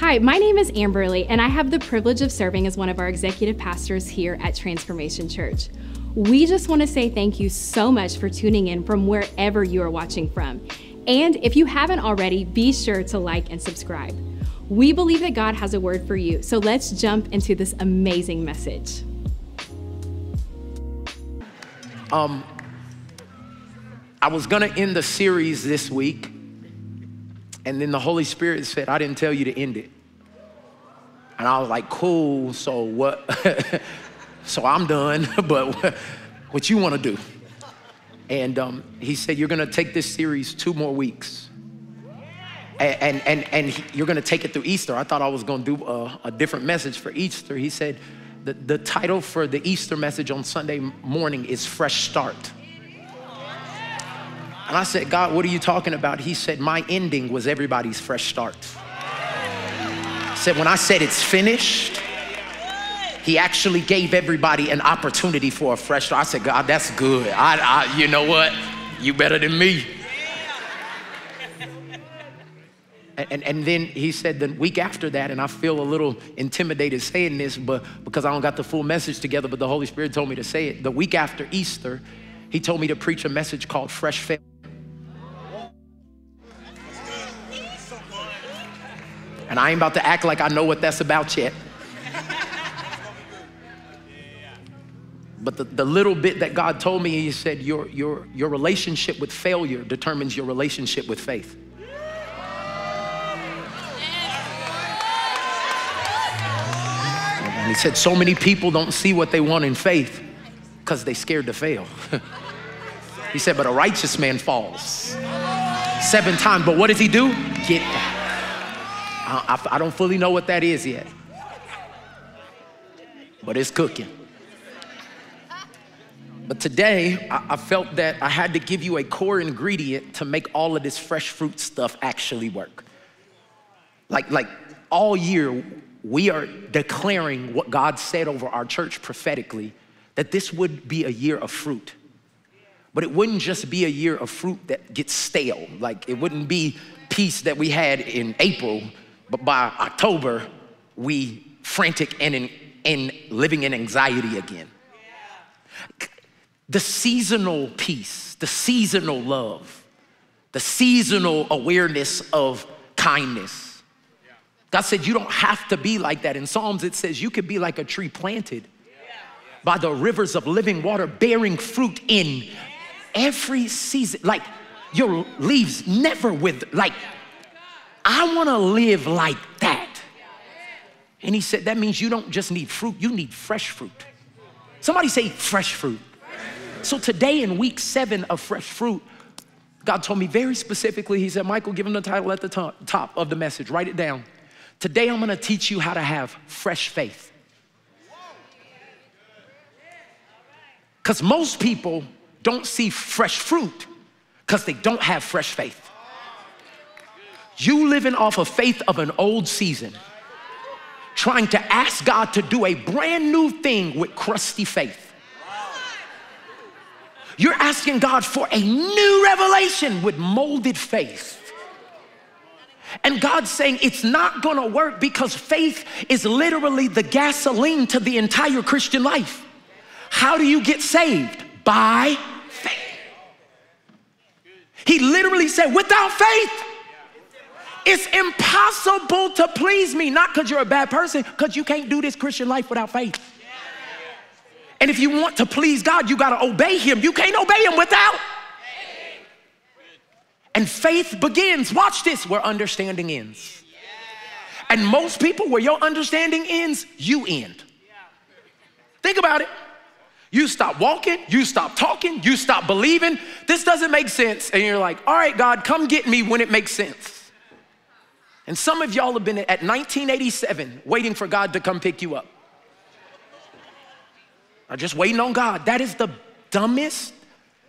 Hi, my name is Amberly, and I have the privilege of serving as one of our executive pastors here at Transformation Church. We just want to say thank you so much for tuning in from wherever you are watching from. And if you haven't already, be sure to like and subscribe. We believe that God has a word for you, so let's jump into this amazing message. Um, I was gonna end the series this week, and then the Holy Spirit said, I didn't tell you to end it. And I was like, cool, so what? so I'm done, but what, you wanna do? And um, he said, You're gonna take this series two more weeks. And, and, and, and you're gonna take it through Easter. I thought I was gonna do a, a different message for Easter. He said, the, the title for the Easter message on Sunday morning is Fresh Start. And I said, God, what are you talking about? He said, My ending was everybody's fresh start. He said, When I said it's finished, he actually gave everybody an opportunity for a fresh start. I said, God, that's good. I, I, you know what? You better than me. And, and then he said the week after that, and I feel a little intimidated saying this, but because I don't got the full message together, but the Holy Spirit told me to say it. The week after Easter, he told me to preach a message called Fresh Faith. And I ain't about to act like I know what that's about yet. But the, the little bit that God told me, He said, your, your, your relationship with failure determines your relationship with faith. And he said, so many people don't see what they want in faith because they scared to fail. he said, but a righteous man falls seven times. But what does he do? Get back. I, I, I don't fully know what that is yet, but it's cooking. But today, I, I felt that I had to give you a core ingredient to make all of this fresh fruit stuff actually work. Like, like all year, we are declaring what God said over our church prophetically that this would be a year of fruit. But it wouldn't just be a year of fruit that gets stale. Like it wouldn't be peace that we had in April, but by October, we frantic and in, in living in anxiety again. The seasonal peace, the seasonal love, the seasonal awareness of kindness God said, You don't have to be like that. In Psalms, it says, You could be like a tree planted by the rivers of living water, bearing fruit in every season. Like your leaves never wither. Like, I wanna live like that. And he said, That means you don't just need fruit, you need fresh fruit. Somebody say, fresh fruit. So today, in week seven of fresh fruit, God told me very specifically, He said, Michael, give him the title at the top, top of the message, write it down. Today, I'm gonna teach you how to have fresh faith. Because most people don't see fresh fruit because they don't have fresh faith. You living off of faith of an old season, trying to ask God to do a brand new thing with crusty faith. You're asking God for a new revelation with molded faith. And God's saying it's not gonna work because faith is literally the gasoline to the entire Christian life. How do you get saved? By faith. He literally said, without faith, it's impossible to please me. Not because you're a bad person, because you can't do this Christian life without faith. And if you want to please God, you got to obey Him. You can't obey Him without and faith begins, watch this, where understanding ends. And most people, where your understanding ends, you end. Think about it. You stop walking, you stop talking, you stop believing. This doesn't make sense. And you're like, all right, God, come get me when it makes sense. And some of y'all have been at 1987 waiting for God to come pick you up. Or just waiting on God. That is the dumbest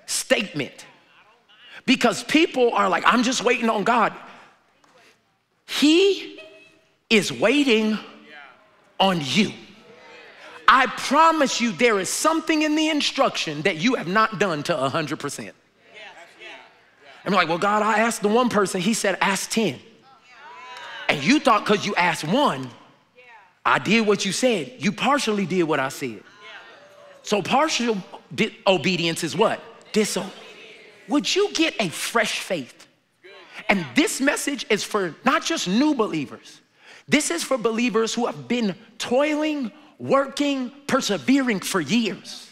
statement because people are like, I'm just waiting on God. He is waiting on you. I promise you, there is something in the instruction that you have not done to 100%. I'm like, well, God, I asked the one person, he said, ask 10. And you thought because you asked one, I did what you said. You partially did what I said. So partial di- obedience is what? Disobedience. Would you get a fresh faith? And this message is for not just new believers. This is for believers who have been toiling, working, persevering for years.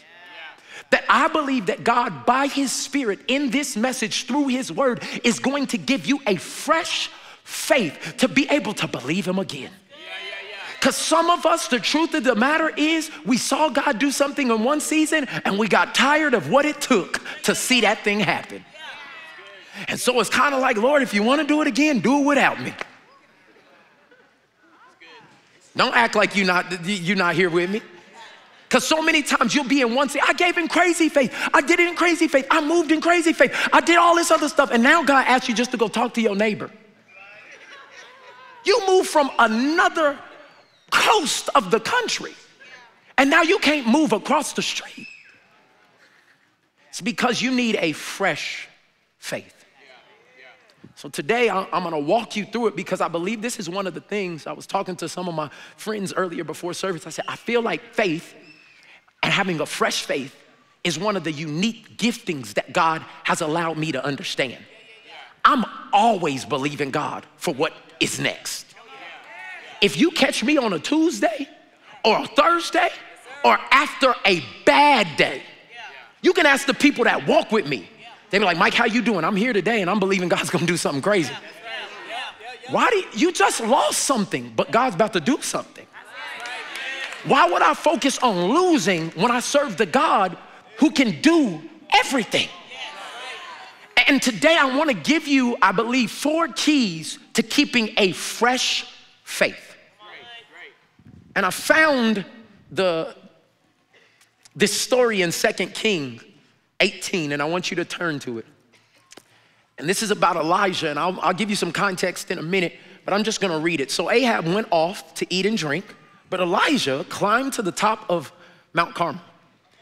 That I believe that God, by His Spirit, in this message, through His Word, is going to give you a fresh faith to be able to believe Him again. Because some of us, the truth of the matter is, we saw God do something in one season and we got tired of what it took to see that thing happen. And so it's kind of like, Lord, if you want to do it again, do it without me. Don't act like you're not, you're not here with me. Because so many times you'll be in one season. I gave in crazy faith. I did it in crazy faith. I moved in crazy faith. I did all this other stuff. And now God asks you just to go talk to your neighbor. You move from another coast of the country. And now you can't move across the street. It's because you need a fresh faith. So today I'm gonna walk you through it because I believe this is one of the things I was talking to some of my friends earlier before service. I said, I feel like faith and having a fresh faith is one of the unique giftings that God has allowed me to understand. I'm always believing God for what is next. If you catch me on a Tuesday or a Thursday or after a bad day, you can ask the people that walk with me. They be like, Mike, how you doing? I'm here today and I'm believing God's gonna do something crazy. Why do you, you just lost something, but God's about to do something? Why would I focus on losing when I serve the God who can do everything? And today I want to give you, I believe, four keys to keeping a fresh faith. And I found the this story in 2 King 18, and I want you to turn to it. And this is about Elijah, and I'll, I'll give you some context in a minute, but I'm just gonna read it. So Ahab went off to eat and drink, but Elijah climbed to the top of Mount Carmel.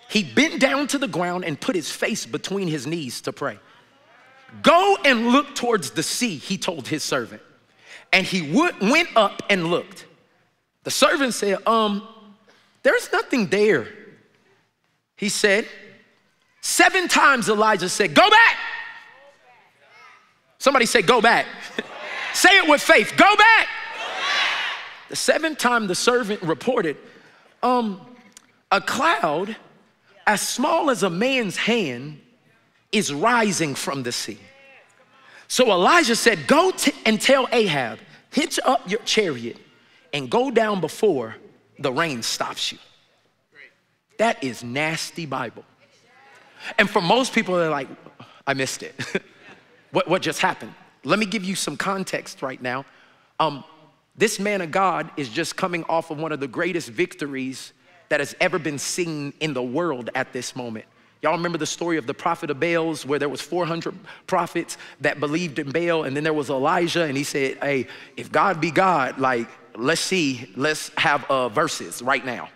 He bent down to the ground and put his face between his knees to pray. Go and look towards the sea, he told his servant. And he went up and looked. The servant said, Um, there's nothing there. He said, Seven times Elijah said, Go back. Somebody say, Go back. say it with faith, Go back. Go back. The seventh time the servant reported, um, A cloud as small as a man's hand is rising from the sea. So Elijah said, Go and tell Ahab, hitch up your chariot and go down before the rain stops you. That is nasty Bible. And for most people, they're like, I missed it. what, what just happened? Let me give you some context right now. Um, this man of God is just coming off of one of the greatest victories that has ever been seen in the world at this moment. Y'all remember the story of the prophet of Baals where there was 400 prophets that believed in Baal and then there was Elijah and he said, hey, if God be God, like, let's see, let's have uh, Verzuz right now.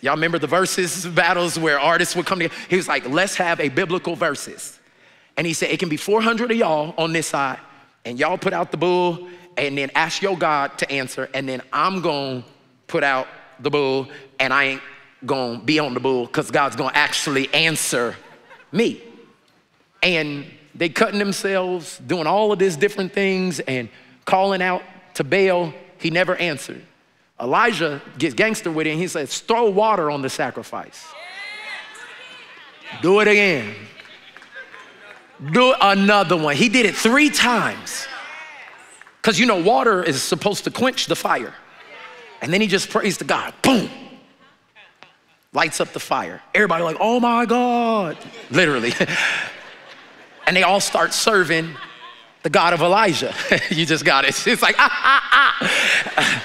Y'all remember the Verzuz battles where artists would come together? He was like, let's have a biblical Verzuz. And he said, it can be 400 of y'all on this side and y'all put out the bull and then ask your God to answer and then I'm gonna put out the bull and I ain't gonna be on the bull because God's gonna actually answer me. And they cutting themselves, doing all of these different things and calling out to Baal. He never answered. Elijah gets gangster with it and he says, throw water on the sacrifice. Do it again. Do another one. He did it three times. Because you know, water is supposed to quench the fire. And then he just prays to God. Boom lights up the fire. Everybody like, oh my God, literally. and they all start serving the God of Elijah. you just got it. It's like, ah, ah, ah.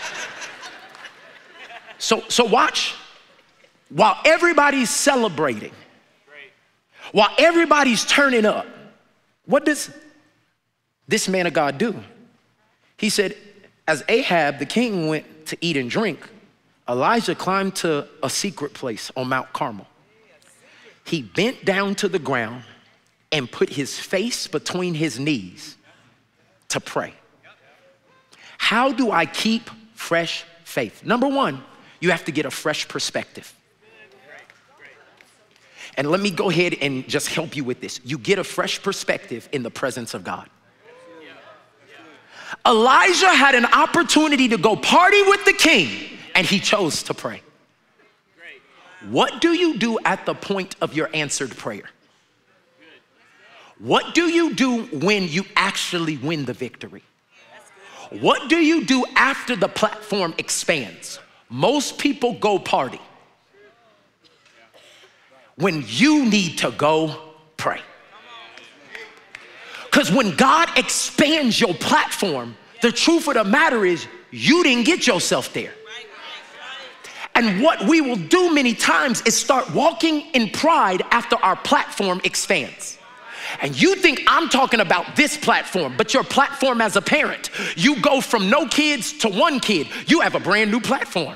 so, so watch. While everybody's celebrating, while everybody's turning up, what does this man of God do? He said, as Ahab, the king, went to eat and drink, Elijah climbed to a secret place on Mount Carmel. He bent down to the ground and put his face between his knees to pray. How do I keep fresh faith? Number one, you have to get a fresh perspective. And let me go ahead and just help you with this. You get a fresh perspective in the presence of God. Elijah had an opportunity to go party with the king, and he chose to pray. What do you do at the point of your answered prayer? What do you do when you actually win the victory? What do you do after the platform expands? Most people go party when you need to go pray. Because when God expands your platform, the truth of the matter is you didn't get yourself there. And what we will do many times is start walking in pride after our platform expands. And you think I'm talking about this platform, but your platform as a parent, you go from no kids to one kid, you have a brand new platform.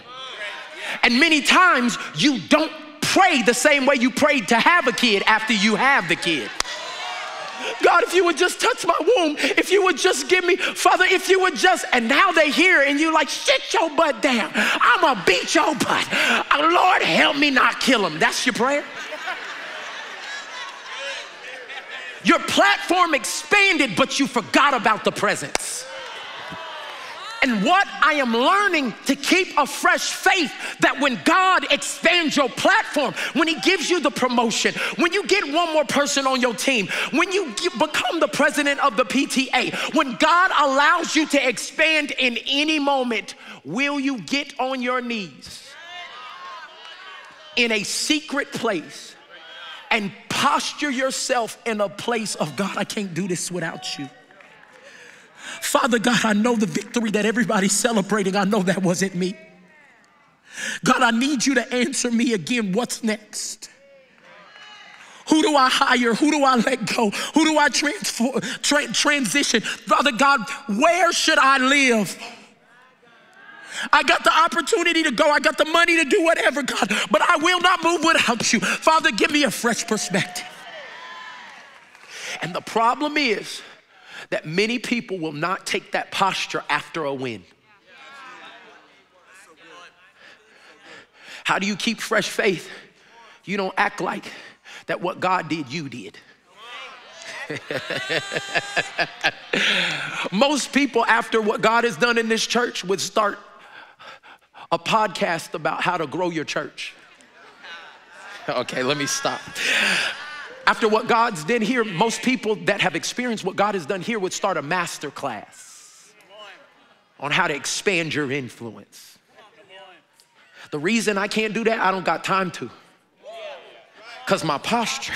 And many times you don't pray the same way you prayed to have a kid after you have the kid. God, if you would just touch my womb, if you would just give me, Father, if you would just, and now they hear and you like, sit your butt down. I'm gonna beat your butt. Uh, Lord, help me not kill him. That's your prayer? Your platform expanded, but you forgot about the presence. And what I am learning to keep a fresh faith that when God expands your platform, when He gives you the promotion, when you get one more person on your team, when you become the president of the PTA, when God allows you to expand in any moment, will you get on your knees in a secret place and posture yourself in a place of God, I can't do this without you? Father God, I know the victory that everybody's celebrating. I know that wasn't me. God, I need you to answer me again. What's next? Who do I hire? Who do I let go? Who do I transfer, tra- transition? Father God, where should I live? I got the opportunity to go. I got the money to do whatever, God, but I will not move without you. Father, give me a fresh perspective. And the problem is, that many people will not take that posture after a win. How do you keep fresh faith? You don't act like that what God did, you did. Most people, after what God has done in this church, would start a podcast about how to grow your church. Okay, let me stop. After what God's done here, most people that have experienced what God has done here would start a master class on how to expand your influence. The reason I can't do that, I don't got time to. Because my posture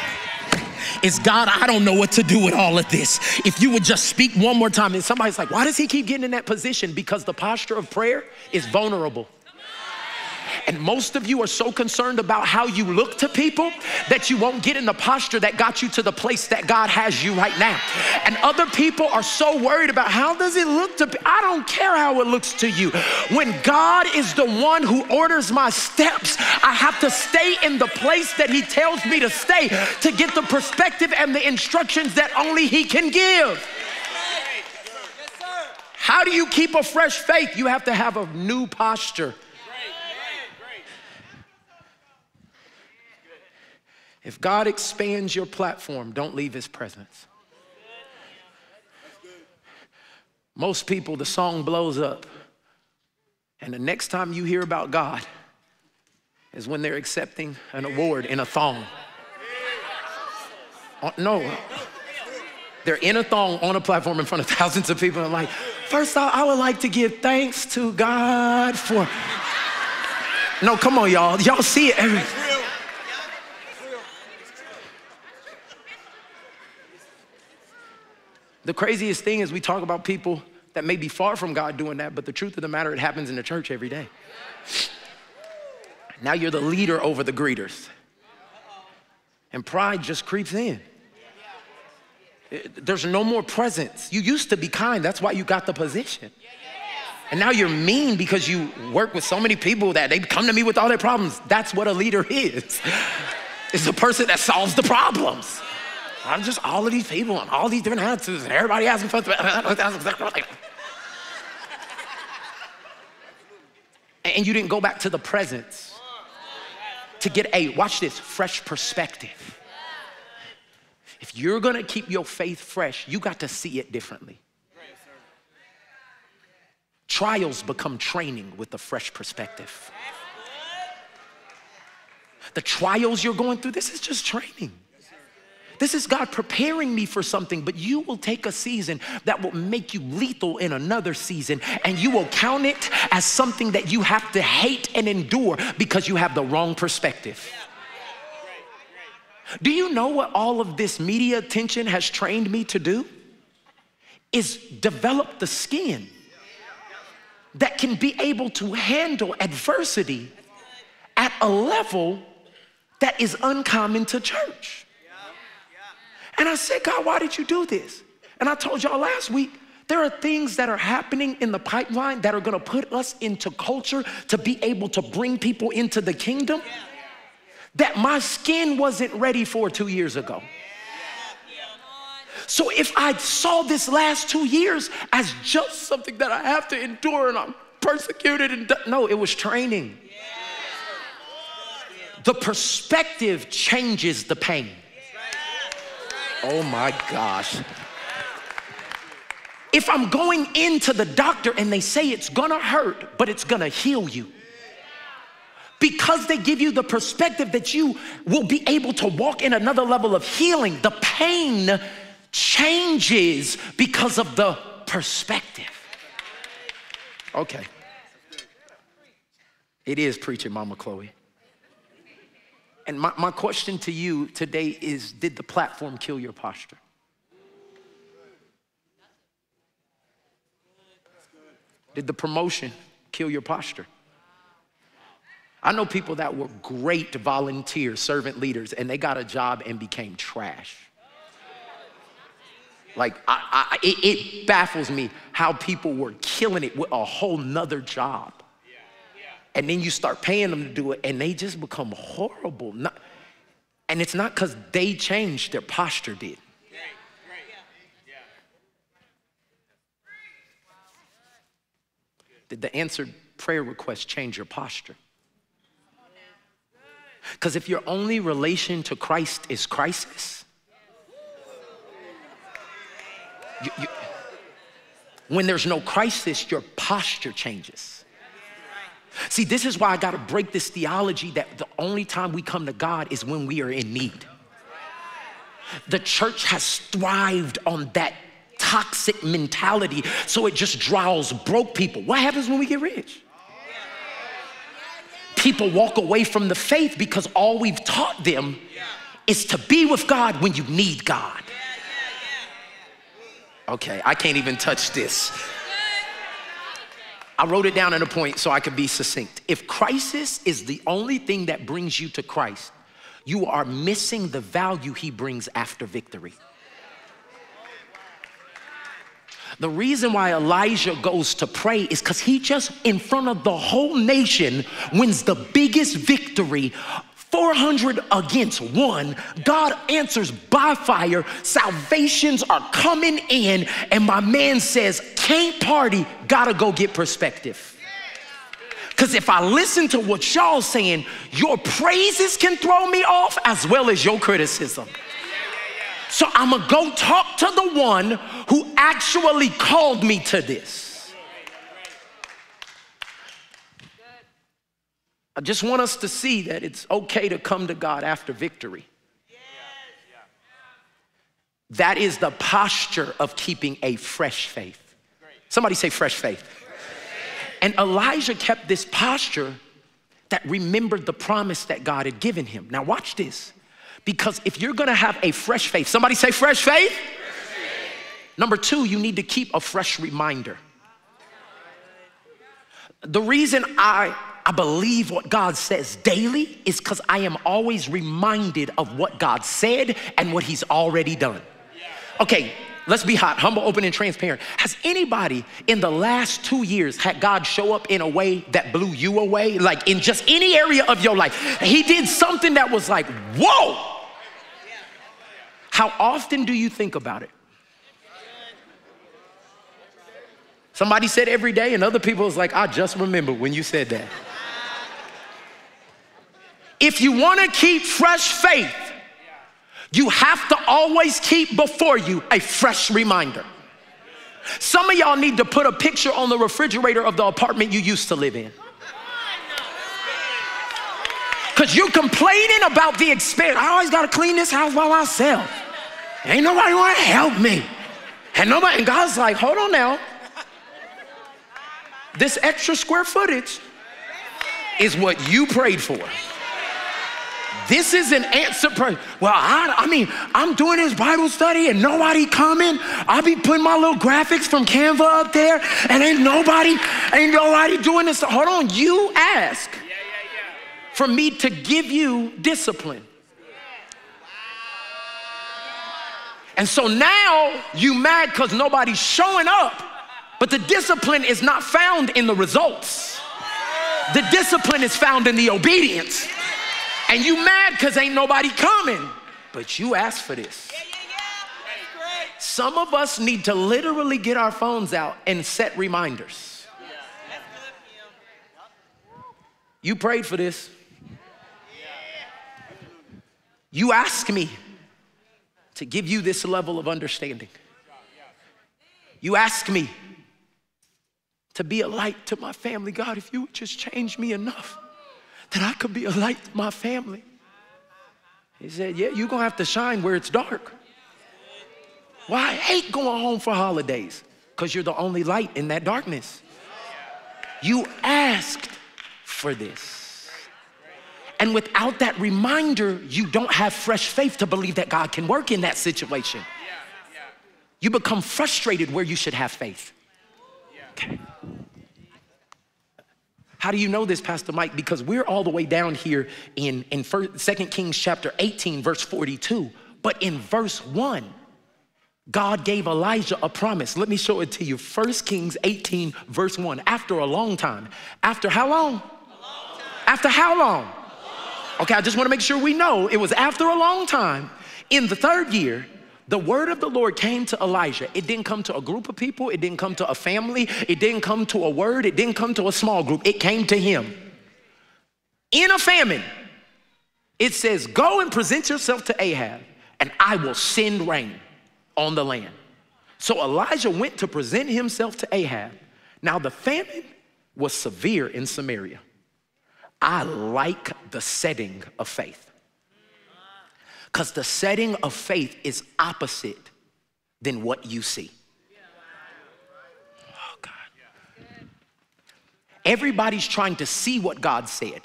is God, I don't know what to do with all of this. If you would just speak one more time, and somebody's like, why does he keep getting in that position? Because the posture of prayer is vulnerable. And most of you are so concerned about how you look to people that you won't get in the posture that got you to the place that God has you right now. And other people are so worried about how does it look to? I don't care how it looks to you. When God is the one who orders my steps, I have to stay in the place that he tells me to stay to get the perspective and the instructions that only he can give. How do you keep a fresh faith? You have to have a new posture. If God expands your platform, don't leave his presence. Most people, the song blows up, and the next time you hear about God is when they're accepting an award in a thong. Oh, no, they're in a thong on a platform in front of thousands of people. And like, first off, I would like to give thanks to God for. No, come on, y'all. Y'all see it The craziest thing is we talk about people that may be far from God doing that, but the truth of the matter, it happens in the church every day. Now you're the leader over the greeters. And pride just creeps in. There's no more presence. You used to be kind, that's why you got the position. And now you're mean because you work with so many people that they come to me with all their problems. That's what a leader is. It's a person that solves the problems. I'm just all of these people and all these different attitudes and everybody asking for. and you didn't go back to the presence to get a, watch this, fresh perspective. If you're gonna keep your faith fresh, you got to see it differently. Trials become training with a fresh perspective. The trials you're going through, this is just training. This is God preparing me for something, but you will take a season that will make you lethal in another season, and you will count it as something that you have to hate and endure because you have the wrong perspective. Do you know what all of this media attention has trained me to do? Is develop the skin that can be able to handle adversity at a level that is uncommon to church. And I said, God, why did you do this? And I told y'all last week, there are things that are happening in the pipeline that are gonna put us into culture to be able to bring people into the kingdom that my skin wasn't ready for two years ago. So if I saw this last two years as just something that I have to endure and I'm persecuted and no, it was training. The perspective changes the pain. Oh my gosh. If I'm going into the doctor and they say it's gonna hurt, but it's gonna heal you, because they give you the perspective that you will be able to walk in another level of healing, the pain changes because of the perspective. Okay. It is preaching, Mama Chloe. And my, my question to you today is Did the platform kill your posture? Did the promotion kill your posture? I know people that were great volunteers, servant leaders, and they got a job and became trash. Like, I, I, it, it baffles me how people were killing it with a whole nother job and then you start paying them to do it and they just become horrible. Not, and it's not because they changed, their posture did. Did the answered prayer request change your posture? Because if your only relation to Christ is crisis, you, you, when there's no crisis, your posture changes. See, this is why I got to break this theology that the only time we come to God is when we are in need. The church has thrived on that toxic mentality, so it just draws broke people. What happens when we get rich? People walk away from the faith because all we've taught them is to be with God when you need God. Okay, I can't even touch this. I wrote it down in a point so I could be succinct. If crisis is the only thing that brings you to Christ, you are missing the value he brings after victory. The reason why Elijah goes to pray is because he just, in front of the whole nation, wins the biggest victory 400 against one, God answers by fire. Salvations are coming in, and my man says, Can't party, gotta go get perspective. Because if I listen to what y'all saying, your praises can throw me off as well as your criticism. So I'm gonna go talk to the one who actually called me to this. I just want us to see that it's okay to come to God after victory. That is the posture of keeping a fresh faith. Somebody say fresh faith. And Elijah kept this posture that remembered the promise that God had given him. Now, watch this. Because if you're gonna have a fresh faith, somebody say fresh faith. Fresh faith. Number two, you need to keep a fresh reminder. The reason I I believe what God says daily is because I am always reminded of what God said and what He's already done. Okay, let's be hot, humble, open, and transparent. Has anybody in the last two years had God show up in a way that blew you away? Like in just any area of your life? He did something that was like, whoa! How often do you think about it? Somebody said every day, and other people was like, I just remember when you said that. If you want to keep fresh faith, you have to always keep before you a fresh reminder. Some of y'all need to put a picture on the refrigerator of the apartment you used to live in. Because you're complaining about the expense. I always got to clean this house by myself. Ain't nobody want to help me. And nobody, and God's like, hold on now. This extra square footage is what you prayed for. This is an answer prayer. Well, I, I mean, I'm doing this Bible study and nobody coming. I'll be putting my little graphics from Canva up there and ain't nobody, ain't nobody doing this. Hold on, you ask for me to give you discipline. And so now you mad because nobody's showing up, but the discipline is not found in the results. The discipline is found in the obedience. And you mad because ain't nobody coming. But you asked for this. Some of us need to literally get our phones out and set reminders. You prayed for this. You asked me to give you this level of understanding. You asked me to be a light to my family. God, if you would just change me enough that I could be a light to my family. He said, Yeah, you're gonna have to shine where it's dark. Well, I hate going home for holidays because you're the only light in that darkness. You asked for this. And without that reminder, you don't have fresh faith to believe that God can work in that situation. You become frustrated where you should have faith. Okay. How do you know this, Pastor Mike? Because we're all the way down here in, in 2 Kings chapter 18, verse 42. But in verse 1, God gave Elijah a promise. Let me show it to you. 1 Kings 18, verse 1. After a long time. After how long? long after how long? long? Okay, I just want to make sure we know it was after a long time. In the third year, the word of the Lord came to Elijah. It didn't come to a group of people, it didn't come to a family, it didn't come to a word, it didn't come to a small group. It came to him. In a famine, it says, Go and present yourself to Ahab, and I will send rain on the land. So Elijah went to present himself to Ahab. Now, the famine was severe in Samaria. I like the setting of faith. Because the setting of faith is opposite than what you see. Oh, God. Everybody's trying to see what God said.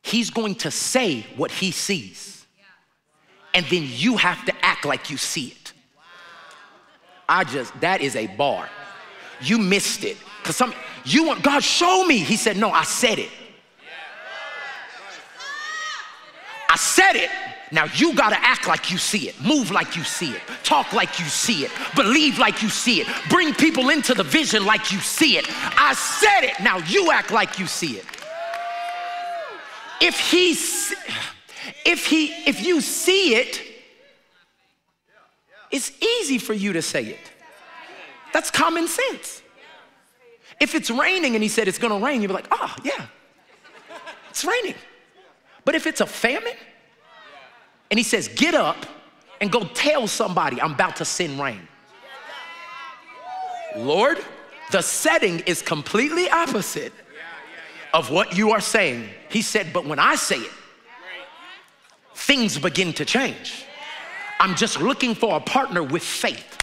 He's going to say what he sees. And then you have to act like you see it. I just, that is a bar. You missed it. Because some, you want, God, show me. He said, No, I said it. I said it. Now you got to act like you see it, move like you see it, talk like you see it, believe like you see it, bring people into the vision like you see it. I said it. Now you act like you see it. If he if he if you see it, it's easy for you to say it. That's common sense. If it's raining and he said it's going to rain, you'll be like, "Oh, yeah. It's raining." But if it's a famine, and he says, Get up and go tell somebody I'm about to send rain. Lord, the setting is completely opposite of what you are saying. He said, But when I say it, things begin to change. I'm just looking for a partner with faith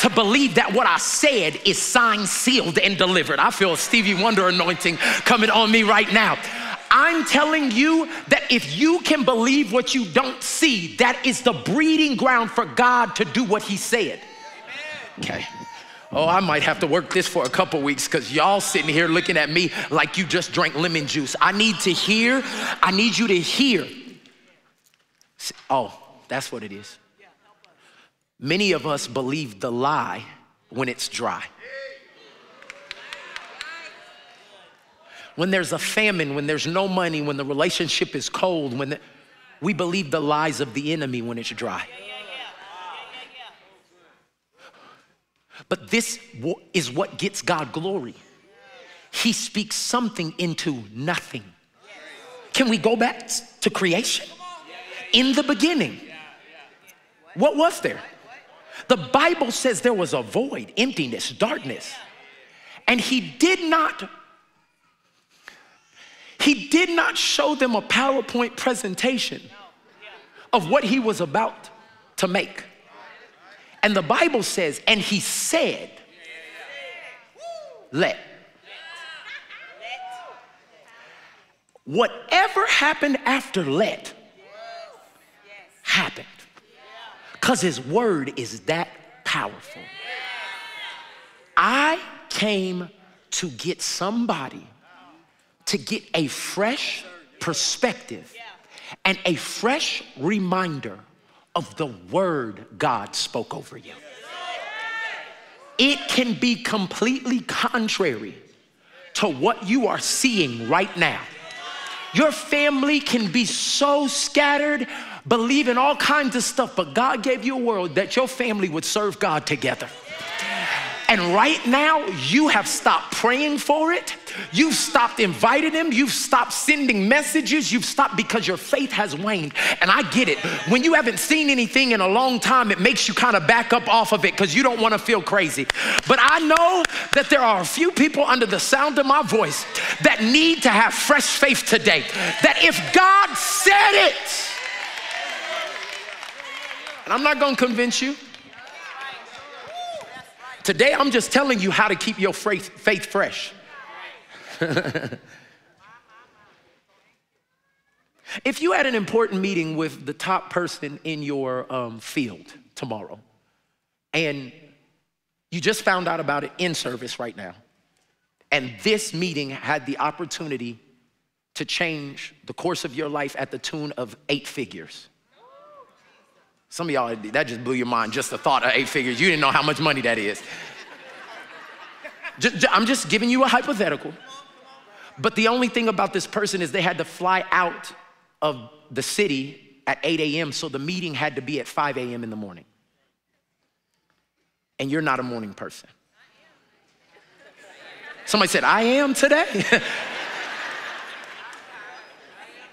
to believe that what I said is signed, sealed, and delivered. I feel Stevie Wonder anointing coming on me right now. I'm telling you that if you can believe what you don't see, that is the breeding ground for God to do what He said. Okay. Oh, I might have to work this for a couple weeks because y'all sitting here looking at me like you just drank lemon juice. I need to hear, I need you to hear. Oh, that's what it is. Many of us believe the lie when it's dry. When there's a famine, when there's no money, when the relationship is cold, when the, we believe the lies of the enemy when it's dry. But this is what gets God glory. He speaks something into nothing. Can we go back to creation? In the beginning, what was there? The Bible says there was a void, emptiness, darkness. And he did not he did not show them a PowerPoint presentation of what he was about to make. And the Bible says, and he said, let. Whatever happened after let happened. Because his word is that powerful. I came to get somebody to get a fresh perspective and a fresh reminder of the word God spoke over you. It can be completely contrary to what you are seeing right now. Your family can be so scattered, believing all kinds of stuff, but God gave you a world that your family would serve God together. And right now, you have stopped praying for it. You've stopped inviting them. You've stopped sending messages. You've stopped because your faith has waned. And I get it. When you haven't seen anything in a long time, it makes you kind of back up off of it because you don't want to feel crazy. But I know that there are a few people under the sound of my voice that need to have fresh faith today. That if God said it, and I'm not going to convince you. Today, I'm just telling you how to keep your faith, faith fresh. if you had an important meeting with the top person in your um, field tomorrow, and you just found out about it in service right now, and this meeting had the opportunity to change the course of your life at the tune of eight figures. Some of y'all, that just blew your mind, just the thought of eight figures. You didn't know how much money that is. just, I'm just giving you a hypothetical. But the only thing about this person is they had to fly out of the city at 8 a.m., so the meeting had to be at 5 a.m. in the morning. And you're not a morning person. Somebody said, I am today.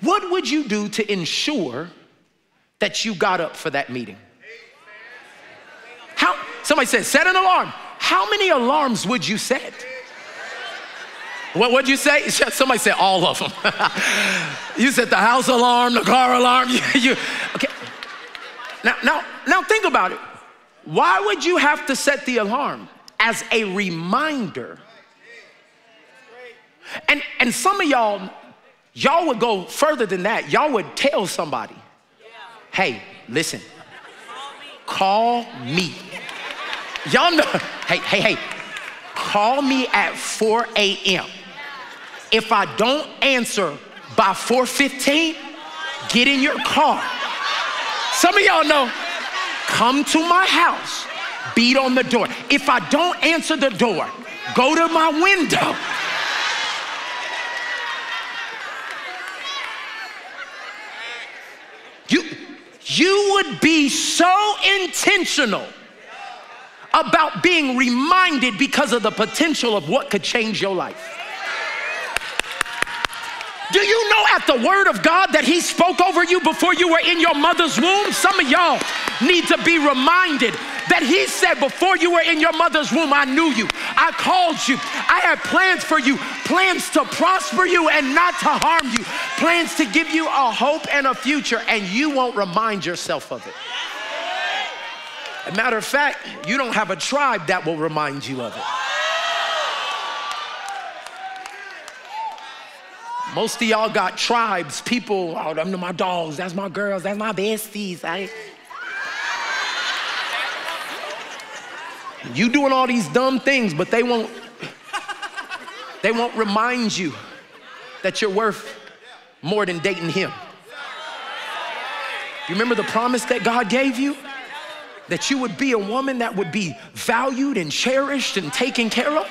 what would you do to ensure that you got up for that meeting? How, somebody said, set an alarm. How many alarms would you set? What would you say? Somebody said all of them. you said the house alarm, the car alarm. you, okay. Now, now, now think about it. Why would you have to set the alarm? As a reminder. And, and some of y'all, y'all would go further than that. Y'all would tell somebody, hey, listen, call me. Y'all know, hey, hey, hey, call me at 4 a.m. If I don't answer by 4:15, get in your car. Some of y'all know, come to my house, beat on the door. If I don't answer the door, go to my window. You, you would be so intentional about being reminded because of the potential of what could change your life. Do you know at the word of God that He spoke over you before you were in your mother's womb? Some of y'all need to be reminded that He said, Before you were in your mother's womb, I knew you. I called you. I had plans for you, plans to prosper you and not to harm you, plans to give you a hope and a future, and you won't remind yourself of it. As a matter of fact, you don't have a tribe that will remind you of it. Most of y'all got tribes, people, oh, them are my dogs, that's my girls, that's my besties. I... You doing all these dumb things, but they won't, they won't remind you that you're worth more than dating him. You remember the promise that God gave you? That you would be a woman that would be valued and cherished and taken care of?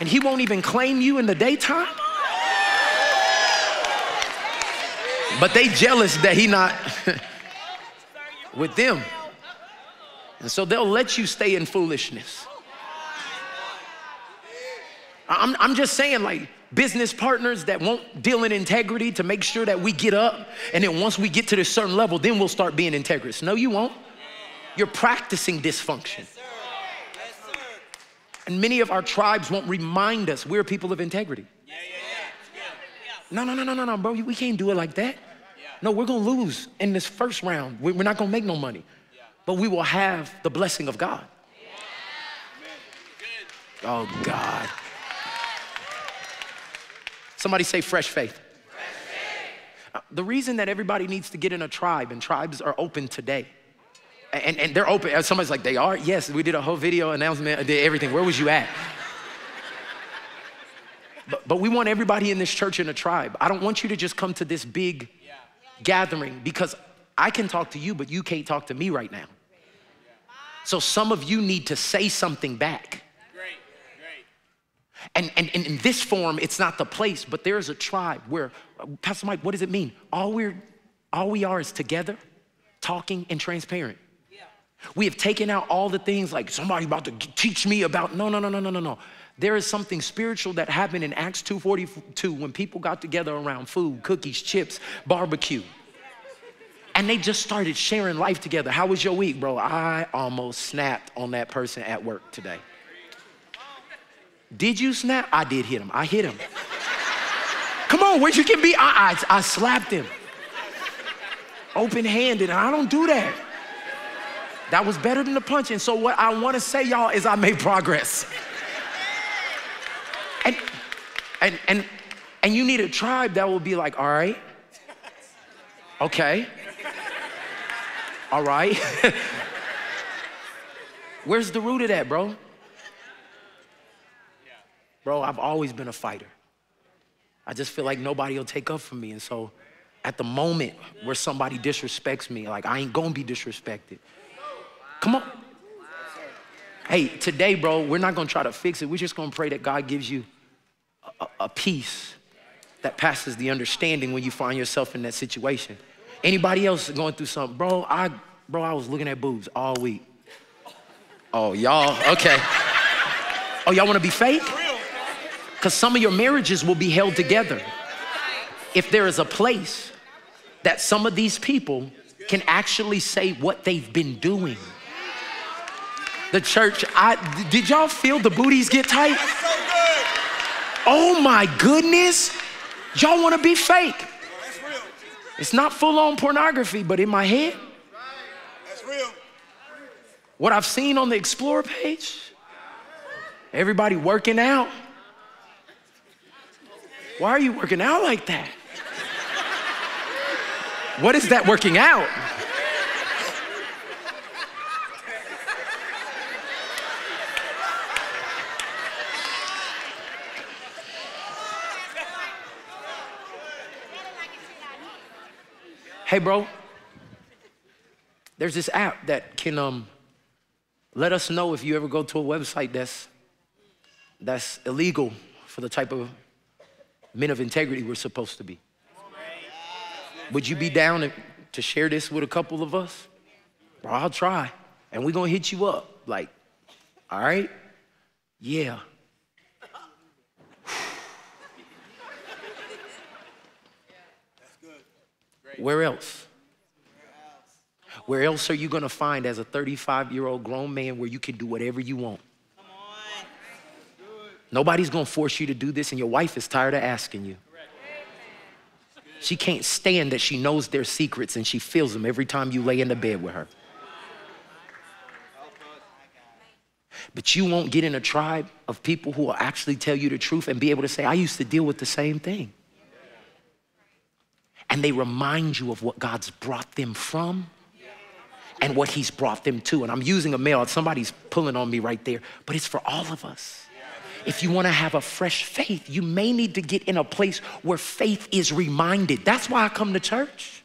And he won't even claim you in the daytime? But they jealous that he not with them. And so they'll let you stay in foolishness. I'm, I'm just saying, like, business partners that won't deal in integrity to make sure that we get up. And then once we get to this certain level, then we'll start being integrous. No, you won't. You're practicing dysfunction. And many of our tribes won't remind us we're people of integrity. No, no, no, no, no, no, bro. We can't do it like that. No, we're gonna lose in this first round. We're not gonna make no money. But we will have the blessing of God. Oh, God. Somebody say fresh faith. Uh, the reason that everybody needs to get in a tribe, and tribes are open today, and, and they're open. Somebody's like, they are? Yes, we did a whole video announcement, did everything. Where was you at? But, but we want everybody in this church in a tribe. I don't want you to just come to this big gathering because I can talk to you, but you can't talk to me right now. So some of you need to say something back. And, and, and in this form, it's not the place, but there is a tribe where, Pastor Mike, what does it mean? All, we're, all we are is together, talking, and transparent. Yeah. We have taken out all the things like somebody about to teach me about, no, no, no, no, no, no, no. There is something spiritual that happened in Acts 2.42 when people got together around food, cookies, chips, barbecue. And they just started sharing life together. How was your week, bro? I almost snapped on that person at work today. Did you snap? I did hit him. I hit him. Come on, where'd you get me? I, I, I slapped him. Open handed, and I don't do that. That was better than the punch. And so, what I wanna say, y'all, is I made progress. And, and, and, and you need a tribe that will be like, all right, okay, all right. Where's the root of that, bro? Bro, I've always been a fighter. I just feel like nobody will take up for me. And so at the moment where somebody disrespects me, like I ain't gonna be disrespected. Come on. Hey, today, bro, we're not gonna try to fix it. We're just gonna pray that God gives you a, a peace that passes the understanding when you find yourself in that situation. Anybody else going through something? Bro, I bro, I was looking at boobs all week. Oh, y'all, okay. Oh, y'all wanna be fake? Because some of your marriages will be held together if there is a place that some of these people can actually say what they've been doing. The church, I did y'all feel the booties get tight? Oh my goodness. Y'all want to be fake. It's not full on pornography, but in my head. What I've seen on the Explore page, everybody working out. Why are you working out like that? What is that working out? Hey, bro, there's this app that can um, let us know if you ever go to a website that's, that's illegal for the type of men of integrity we're supposed to be. Would you be down to share this with a couple of us? Bro, I'll try. And we're gonna hit you up. Like, all right? Yeah. Where else? Where else are you gonna find as a 35 year old grown man where you can do whatever you want? Nobody's gonna force you to do this, and your wife is tired of asking you. She can't stand that she knows their secrets and she feels them every time you lay in the bed with her. But you won't get in a tribe of people who will actually tell you the truth and be able to say, I used to deal with the same thing. And they remind you of what God's brought them from and what He's brought them to. And I'm using a male, somebody's pulling on me right there, but it's for all of us if you want to have a fresh faith, you may need to get in a place where faith is reminded. That's why I come to church.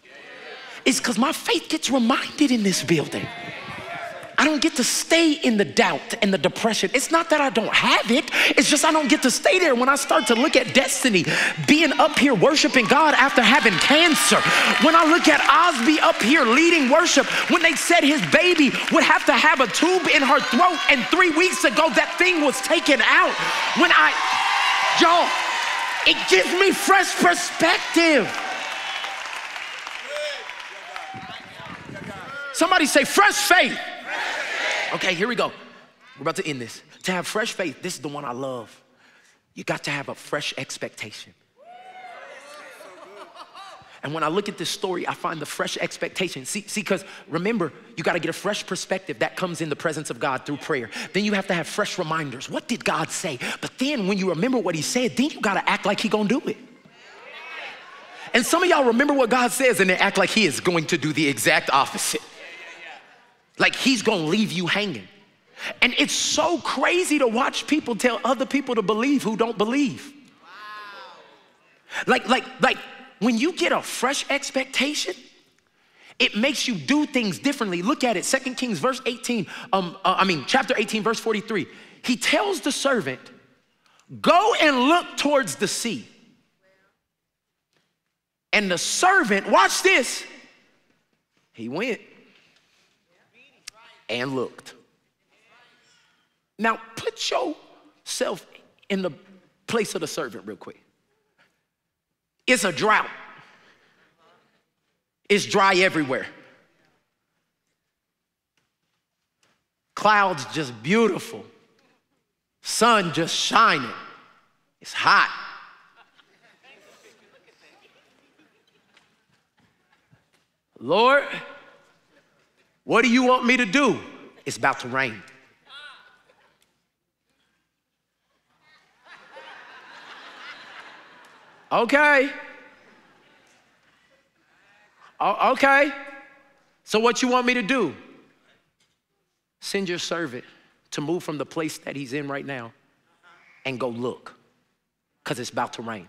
It's because my faith gets reminded in this building. I don't get to stay in the doubt and the depression. It's not that I don't have it, it's just I don't get to stay there. When I start to look at destiny, being up here worshiping God after having cancer, when I look at Osby up here leading worship, when they said his baby would have to have a tube in her throat, and three weeks ago that thing was taken out, when I Y'all, it gives me fresh perspective. Somebody say fresh faith. Okay, here we go. We're about to end this. To have fresh faith, this is the one I love. You got to have a fresh expectation. And when I look at this story, I find the fresh expectation. See, see, because remember, you got to get a fresh perspective that comes in the presence of God through prayer. Then you have to have fresh reminders. What did God say? But then when you remember what He said, then you got to act like He gonna do it. And some of y'all remember what God says and then act like He is going to do the exact opposite. Like He's gonna leave you hanging. And it's so crazy to watch people tell other people to believe who don't believe. Like, like, like when you get a fresh expectation, it makes you do things differently. Look at it, Second Kings, verse 18, um, uh, I mean, chapter 18, verse 43. He tells the servant, Go and look towards the sea. And the servant, watch this, he went and looked. Now, put yourself in the place of the servant real quick. It's a drought. It's dry everywhere. Clouds just beautiful. Sun just shining. It's hot. Lord, what do you want me to do? It's about to rain. Okay. okay. So, what you want me to do? Send your servant to move from the place that he's in right now and go look, because it's about to rain.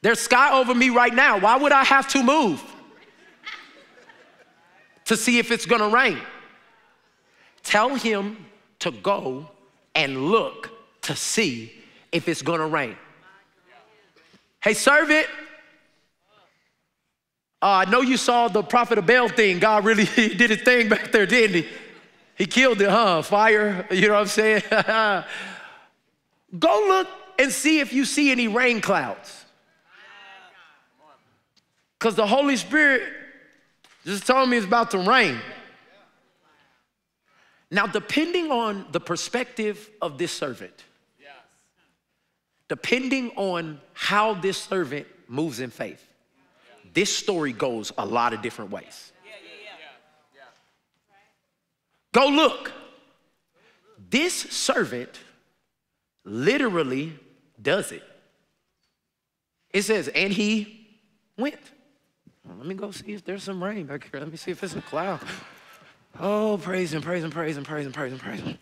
There's sky over me right now. Why would I have to move to see if it's gonna rain? Tell him to go and look to see if it's gonna rain. Hey, servant. Uh, I know you saw the prophet of Baal thing. God really did his thing back there, didn't he? He killed it, huh? Fire, you know what I'm saying? Go look and see if you see any rain clouds. Because the Holy Spirit just telling me it's about to rain. Now, depending on the perspective of this servant, depending on how this servant moves in faith, this story goes a lot of different ways. Go look. This servant literally does it. It says, and he went. Let me go see if there's some rain back here. Let me see if it's a cloud. Oh, praise him, praise him, praise him, praise him, praise him, praise him.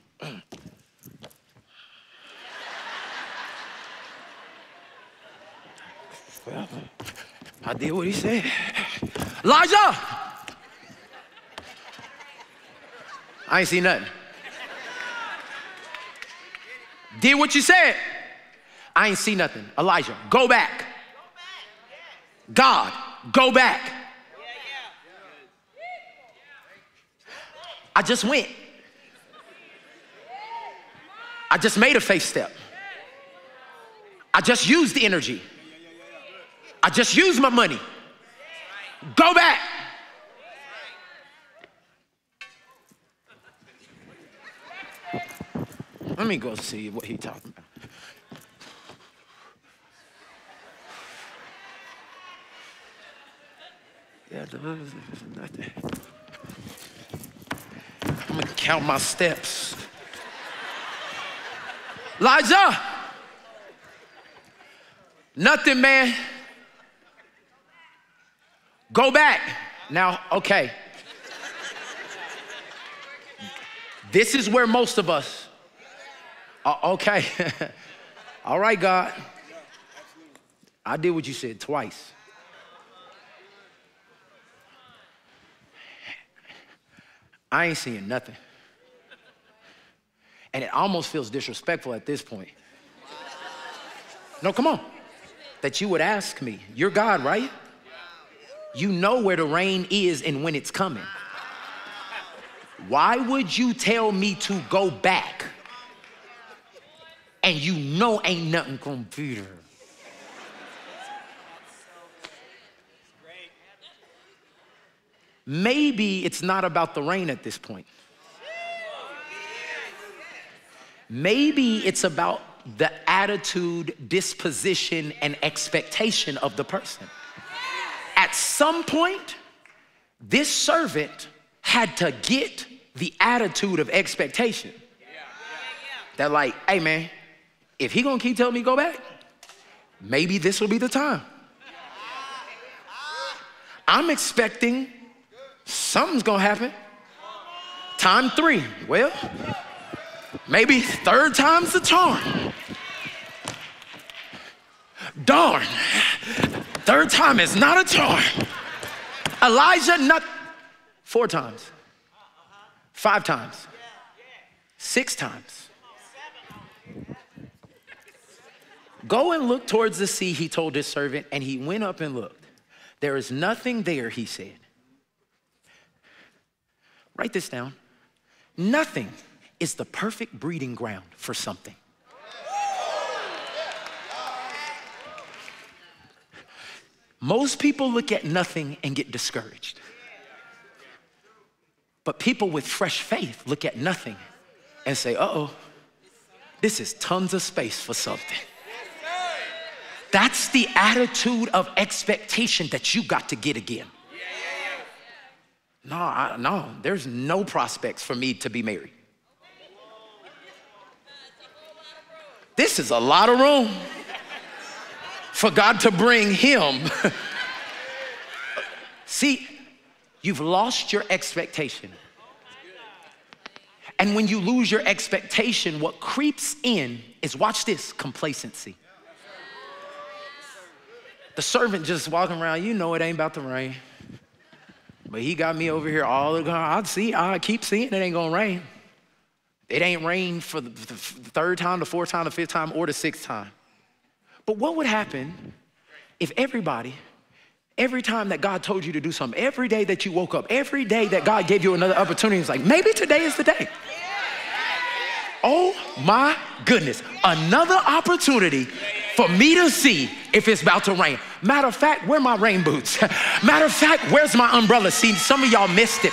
Well, I did what he said. Elijah! I ain't see nothing. Did what you said. I ain't see nothing. Elijah, go back. God, go back. I just went. I just made a faith step. I just used the energy. I just used my money. Go back. Let me go see what he talking about. Nothing. I'm gonna count my steps. Elijah, nothing, man. Go back. Now, okay. This is where most of us, uh, okay. All right, God. I did what you said twice. I ain't seeing nothing. And it almost feels disrespectful at this point. No, come on. That you would ask me. You're God, right? You know where the rain is and when it's coming. Why would you tell me to go back and you know ain't nothing gonna beat her. Maybe it's not about the rain at this point. Maybe it's about the attitude, disposition, and expectation of the person. At some point, this servant had to get the attitude of expectation. That, like, hey man, if he gonna keep telling me go back, maybe this will be the time. I'm expecting something's gonna happen. Time three, well, maybe third time's the charm. Darn, third time is not a charm. Elijah, not four times, five times, six times. Go and look towards the sea, he told his servant, and he went up and looked. There is nothing there, he said. Write this down. Nothing is the perfect breeding ground for something. Most people look at nothing and get discouraged. But people with fresh faith look at nothing and say, uh oh, this is tons of space for something. That's the attitude of expectation that you got to get again. No, I, no, there's no prospects for me to be married. This is a lot of room for God to bring him. See, you've lost your expectation. And when you lose your expectation, what creeps in is watch this complacency. The servant just walking around, you know it ain't about to rain. But he got me over here all the time. I see, I keep seeing it ain't gonna rain. It ain't rained for the third time, the fourth time, the fifth time, or the sixth time. But what would happen if everybody, every time that God told you to do something, every day that you woke up, every day that God gave you another opportunity, it's like, maybe today is the day. Oh my goodness, another opportunity for me to see if it's about to rain. Matter of fact, where my rain boots? Matter of fact, where's my umbrella? See, some of y'all missed it.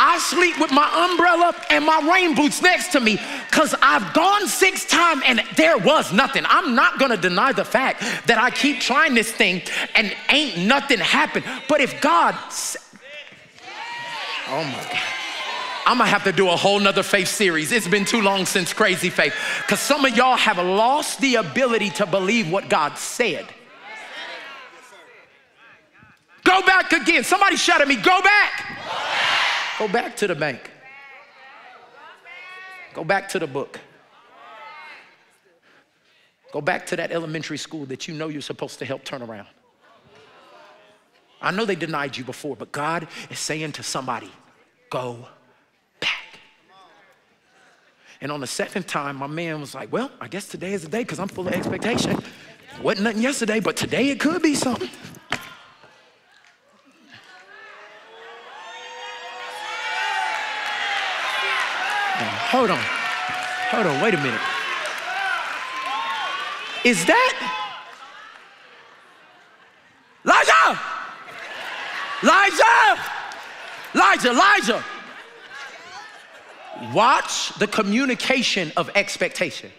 I sleep with my umbrella and my rain boots next to me because I've gone six times and there was nothing. I'm not gonna deny the fact that I keep trying this thing and ain't nothing happened. But if God, oh my God. I'm gonna have to do a whole nother faith series. It's been too long since crazy faith. Because some of y'all have lost the ability to believe what God said. Go back again. Somebody shout at me, go back. Go back to the bank. Go back to the book. Go back to that elementary school that you know you're supposed to help turn around. I know they denied you before, but God is saying to somebody, go back. and on the second time, my man was like, Well, I guess today is the day because I'm full of expectation. Wasn't nothing yesterday, but today it could be something. Hold on. Hold on, wait a minute. Is that Elijah? Elijah! Elijah, Elijah. Watch the communication of expectation.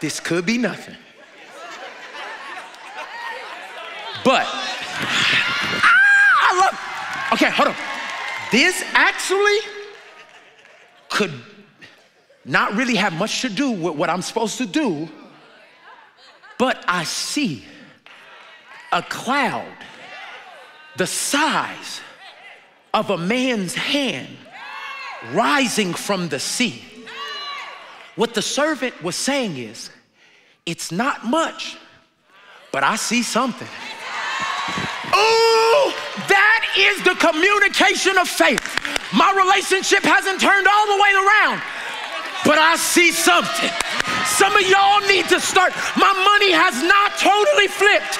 This could be nothing. But, ah, I love, okay, hold on. This actually could not really have much to do with what I'm supposed to do, but I see a cloud the size of a man's hand rising from the sea. What the servant was saying is, it's not much, but I see something. Oh, that is the communication of faith. My relationship hasn't turned all the way around, but I see something. Some of y'all need to start. My money has not totally flipped,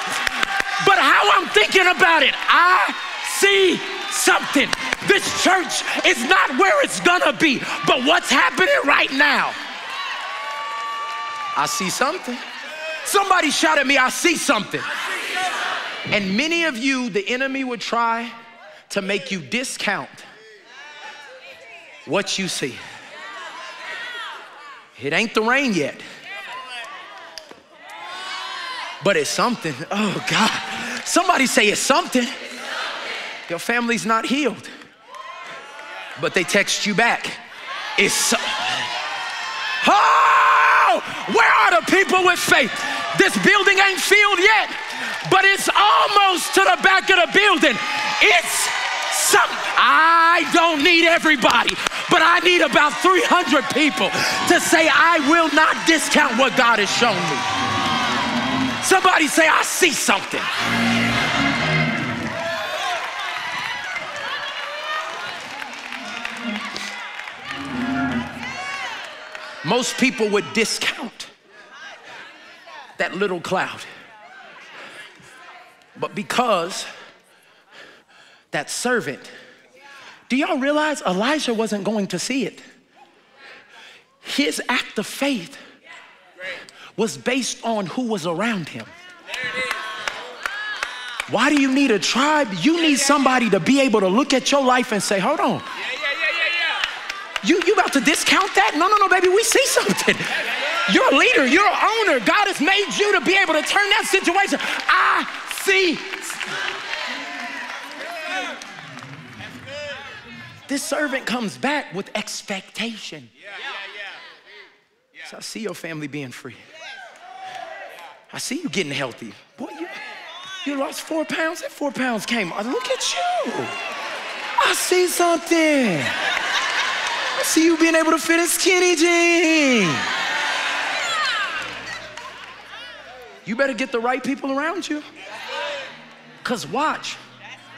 but how I'm thinking about it, I see something. This church is not where it's gonna be, but what's happening right now? I see something. Somebody shout at me, I see something. And many of you, the enemy would try to make you discount what you see. It ain't the rain yet, but it's something. Oh, God. Somebody say it's something. Your family's not healed, but they text you back. It's so- Oh, where are the people with faith? This building ain't filled yet, but it's almost to the back of the building. It's some. I don't need everybody, but I need about 300 people to say, I will not discount what God has shown me. Somebody say, I see something. Most people would discount that little cloud. But because that servant, do y'all realize Elijah wasn't going to see it? His act of faith was based on who was around him. Why do you need a tribe? You need somebody to be able to look at your life and say, hold on. You, you about to discount that? No, no, no, baby, we see something. You're a leader, you're an owner. God has made you to be able to turn that situation. I This servant comes back with expectation. So I see your family being free. I see you getting healthy. Boy, you, you lost four pounds. That four pounds came. Look at you. I see something. I see you being able to fit in skinny jeans. You better get the right people around you. Because watch,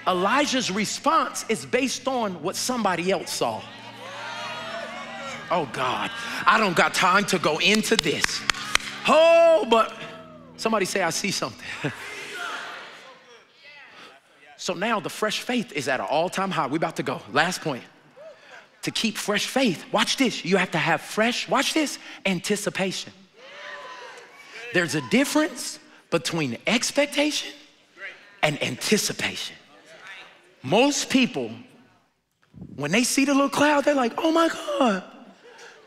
Elijah's response is based on what somebody else saw. Oh God, I don't got time to go into this. Oh, but somebody say, I see something. so now the fresh faith is at an all time high. we about to go. Last point. To keep fresh faith, watch this. You have to have fresh, watch this, anticipation. There's a difference between expectation and anticipation. Most people, when they see the little cloud, they're like, oh my God,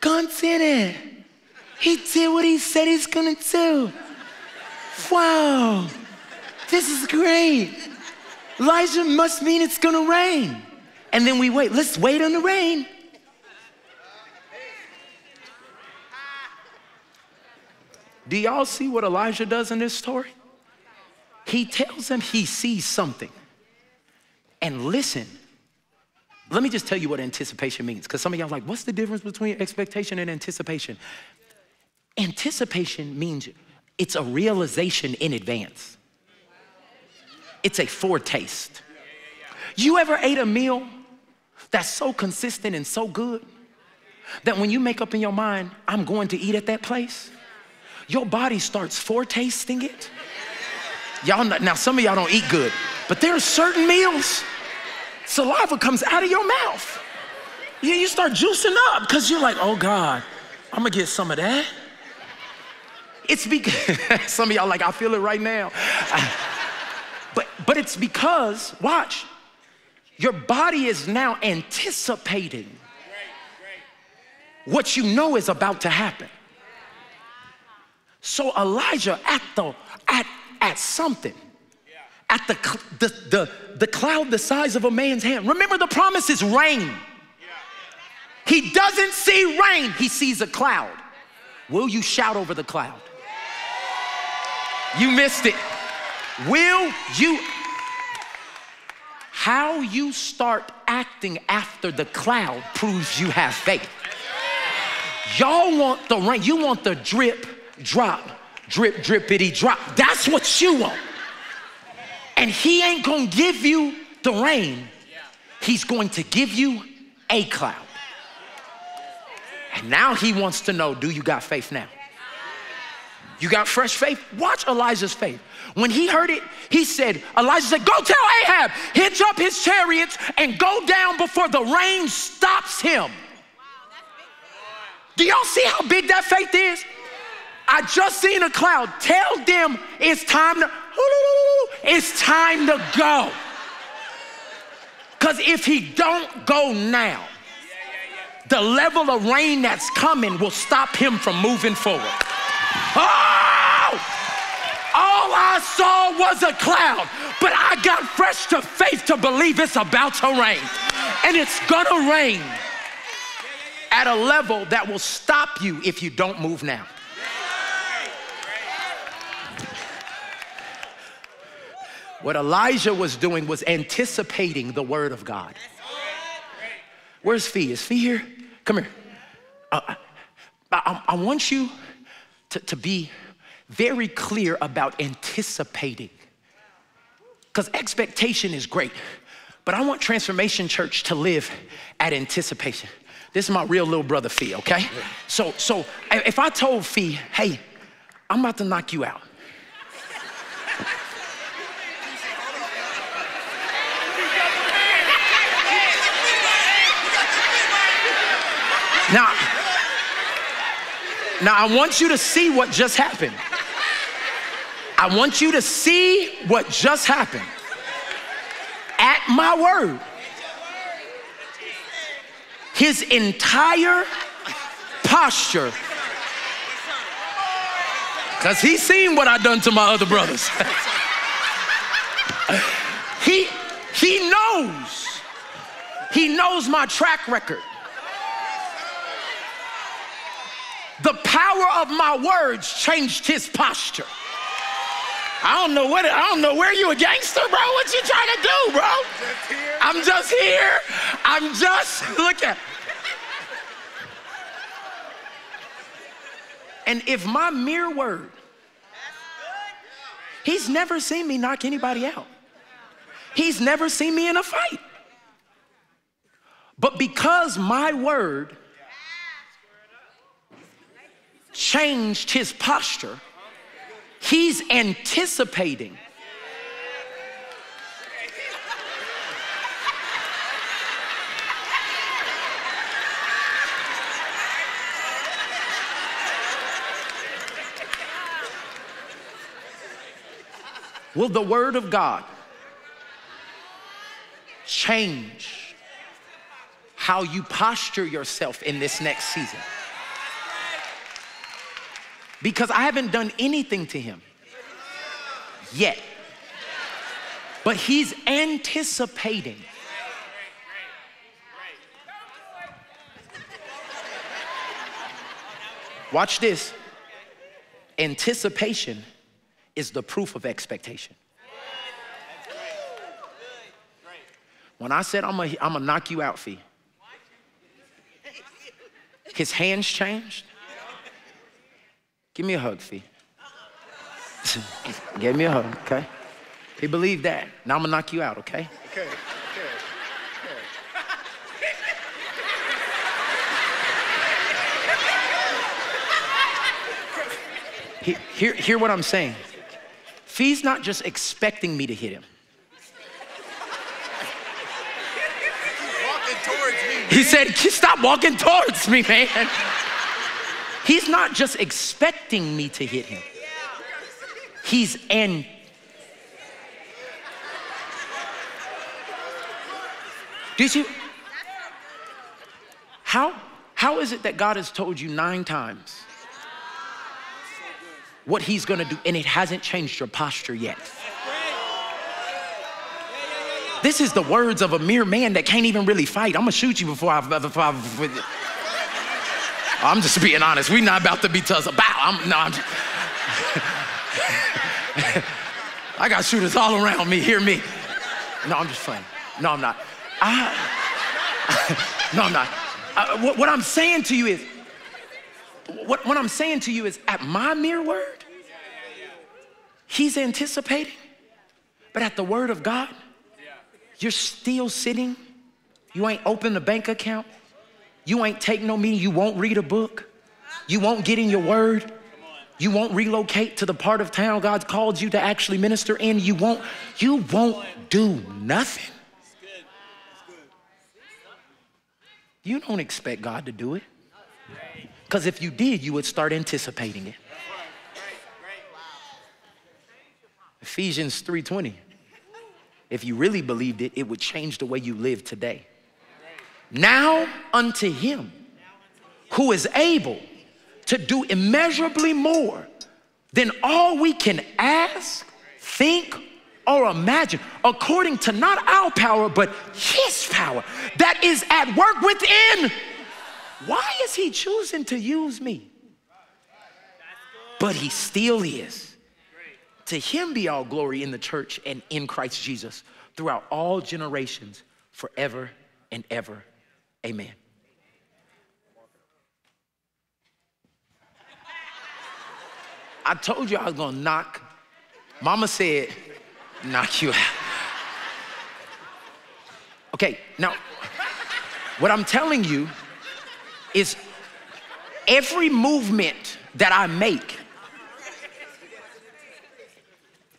God did it. He did what he said he's gonna do. Wow, this is great. Elijah must mean it's gonna rain. And then we wait, let's wait on the rain. Do y'all see what Elijah does in this story? He tells them he sees something. And listen, let me just tell you what anticipation means, because some of y'all like, what's the difference between expectation and anticipation? Anticipation means it's a realization in advance, it's a foretaste. You ever ate a meal that's so consistent and so good that when you make up in your mind, I'm going to eat at that place, your body starts foretasting it? Y'all, now some of y'all don't eat good, but there are certain meals, saliva comes out of your mouth. Yeah, you start juicing up because you're like, oh God, I'm gonna get some of that. It's because some of y'all like, I feel it right now. but but it's because, watch, your body is now anticipating what you know is about to happen. So Elijah at the at at something. At the, the, the, the cloud the size of a man's hand. Remember, the promise is rain. He doesn't see rain, he sees a cloud. Will you shout over the cloud? You missed it. Will you? How you start acting after the cloud proves you have faith. Y'all want the rain, you want the drip, drop, drip, drippity drop. That's what you want. And he ain't gonna give you the rain, he's going to give you a cloud. And now he wants to know do you got faith now? You got fresh faith? Watch Elijah's faith. When he heard it, he said, Elijah said, Go tell Ahab, hitch up his chariots and go down before the rain stops him. Do y'all see how big that faith is? I just seen a cloud. Tell them it's time to, it's time to go. Because if he don't go now, the level of rain that's coming will stop him from moving forward. Oh! All I saw was a cloud, but I got fresh to faith to believe it's about to rain. And it's gonna rain at a level that will stop you if you don't move now. What Elijah was doing was anticipating the word of God. Where's Fee? Is Fee here? Come here. Uh, I, I, want you to, to be very clear about anticipating. Because expectation is great, but I want Transformation Church to live at anticipation. This is my real little brother Fee, okay? So, so if I told Fee, hey, I'm about to knock you out. Now, now I want you to see what just happened. I want you to see what just happened. At my word, his entire posture, because he's seen what I done to my other brothers. he, he knows, he knows my track record. The power of my words changed his posture. I don't know what I don't know where you a gangster, bro. What you trying to do, bro? Just I'm just here. I'm just look at. And if my mere word, he's never seen me knock anybody out. He's never seen me in a fight. But because my word changed his posture, he's anticipating. Will the Word of God change how you posture yourself in this next season? Because I haven't done anything to him yet. But he's anticipating. Watch this. Anticipation is the proof of expectation. When I said I'm gonna knock you out, Fee, his hands changed, Give me a hug, Fee. Give me a hug, okay? He believed that. Now I'm gonna knock you out, okay? Okay. okay. okay. Hear, hear what I'm saying. Fee's not just expecting me to hit him. He said, Stop walking towards me, man. He's not just expecting me to hit him. He's in. Did you? How, how is it that God has told you nine times what He's gonna do and it hasn't changed your posture yet? This is the words of a mere man that can't even really fight. I'm gonna shoot you before I. Before I I'm just being honest. We're not about to be tough about. I'm, no, I'm just, I got shooters all around me. Hear me? No, I'm just playing. No, I'm not. I, no, I'm not. I, what, what, I'm saying to you is, what, what I'm saying to you is, at my mere word, he's anticipating, but at the word of God, you're still sitting. You ain't opened a bank account. You ain't take no meeting. You won't read a book. You won't get in your word. You won't relocate to the part of town God's called you to actually minister in. You won't, you won't do nothing. You don't expect God to do it. Because if you did, you would start anticipating it. Ephesians 3:20. If you really believed it, it would change the way you live today. Now unto him who is able to do immeasurably more than all we can ask, think, or imagine, according to not our power, but his power that is at work within. Why is he choosing to use me? But he still is. To him be all glory in the church and in Christ Jesus throughout all generations, forever and ever. Amen. I told you I was gonna knock. Mama said, knock you out. Okay, now, what I'm telling you is every movement that I make,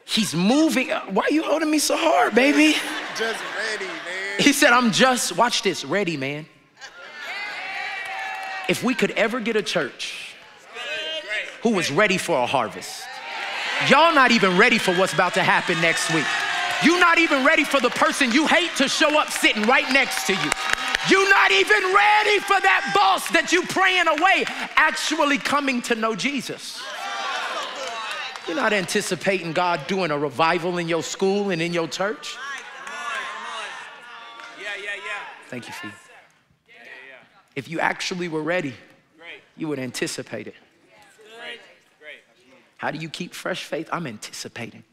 he's moving. Why are you holding me so hard, baby? Just ready, man. He said, I'm just, watch this, ready, man. If we could ever get a church who was ready for a harvest, y'all not even ready for what's about to happen next week. You're not even ready for the person you hate to show up sitting right next to you. You're not even ready for that boss that you praying away actually coming to know Jesus. You're not anticipating God doing a revival in your school and in your church. Yeah, yeah, yeah. Thank you, Fee. If you actually were ready, Great, you would anticipate it. How do you keep fresh faith? I'm anticipating.